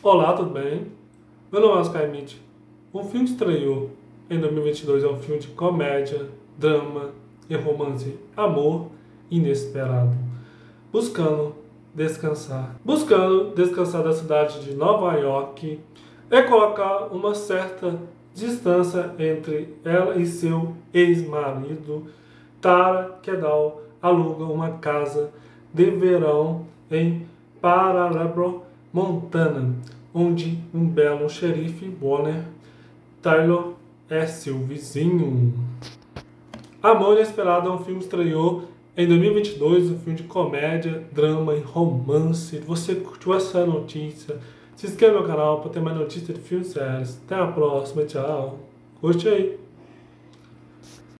Olá, tudo bem? Meu nome é Oscar Mitch. Um filme que estreou em 2022 é um filme de comédia, drama e romance, amor inesperado. Buscando descansar. Buscando descansar da cidade de Nova York é colocar uma certa distância entre ela e seu ex-marido. Tara Kedal aluga uma casa de verão em Paralabro, Montana, onde um belo xerife, Bonner Taylor, é seu vizinho. Amor Inesperado é um filme que estreou em 2022, um filme de comédia, drama e romance. Você curtiu essa notícia? Se inscreva no canal para ter mais notícias de filmes sérios. Até a próxima, tchau. Curte aí.